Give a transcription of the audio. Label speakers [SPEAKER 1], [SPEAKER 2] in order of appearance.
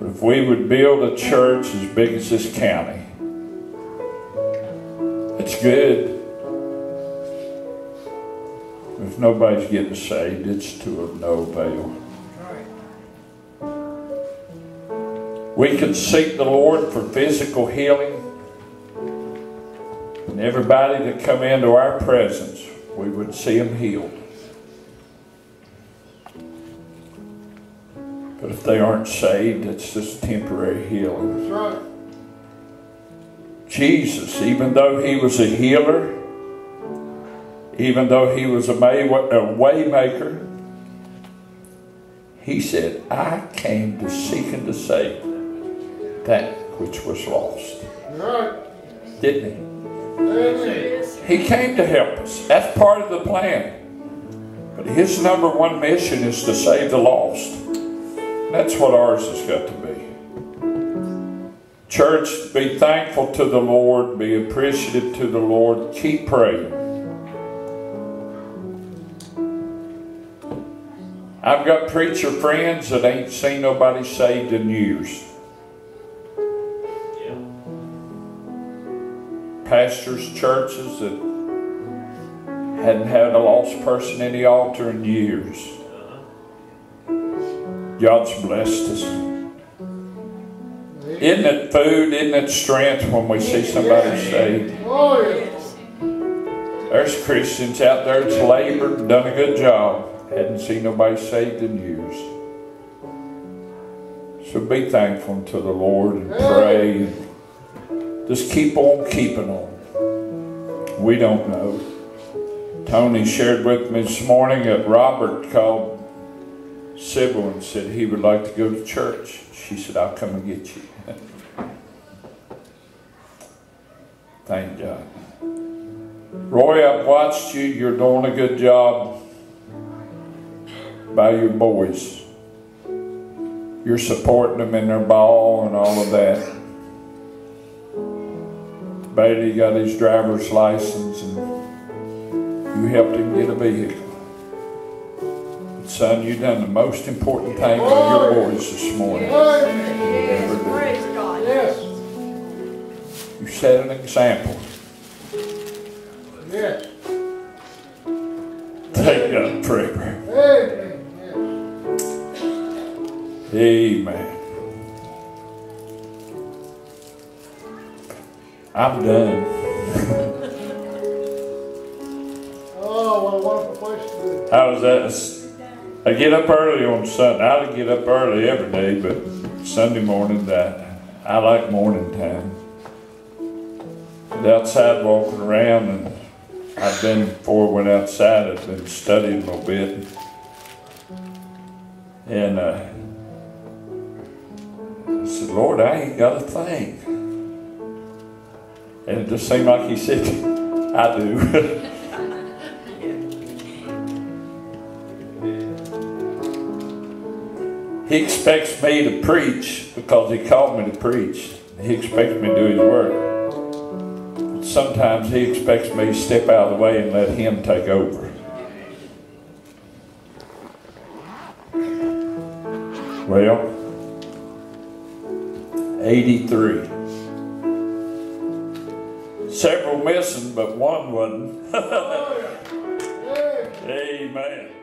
[SPEAKER 1] But if we would build a church as big as this county, it's good. If nobody's getting saved, it's to of no avail. We can seek the Lord for physical healing. And everybody that come into our presence, we would see them healed. But if they aren't saved, it's just temporary healing.
[SPEAKER 2] That's right.
[SPEAKER 1] Jesus, even though he was a healer, even though he was a, may, a way maker, he said, I came to seek and to save that which was lost.
[SPEAKER 2] Right.
[SPEAKER 1] Didn't he?
[SPEAKER 2] Amen.
[SPEAKER 1] He came to help us. That's part of the plan. But his number one mission is to save the lost. That's what ours has got to be. Church, be thankful to the Lord, be appreciative to the Lord, keep praying. I've got preacher friends that ain't seen nobody saved in years. Pastors, churches that hadn't had a lost person in the altar in years. God's blessed us. Isn't it food? Isn't it strength when we see somebody saved? There's Christians out there that's labored and done a good job. Hadn't seen nobody saved in years. So be thankful to the Lord and pray. Just keep on keeping on. We don't know. Tony shared with me this morning that Robert called Sybil said he would like to go to church. She said, I'll come and get you. Thank God. Roy, I've watched you. You're doing a good job by your boys. You're supporting them in their ball and all of that. Bailey got his driver's license and you helped him get a vehicle. But son, you've done the most important thing for your boys this morning.
[SPEAKER 3] Yes, praise God.
[SPEAKER 2] Yes.
[SPEAKER 1] You set an example.
[SPEAKER 2] Yes.
[SPEAKER 1] Thank God, Trevor.
[SPEAKER 2] Amen.
[SPEAKER 1] Amen. I'm done.
[SPEAKER 2] Oh, what a wonderful place to be.
[SPEAKER 1] How was that? I get up early on Sunday. I get up early every day, but Sunday morning, that I like morning time. And outside walking around, and I've been before I went outside. I've been studying a little bit, and uh, I said, "Lord, I ain't got a thing." And it just seemed like He said, "I do." He expects me to preach because he called me to preach. He expects me to do his work. Sometimes he expects me to step out of the way and let him take over. Well, 83. Several missing, but one wasn't. Amen.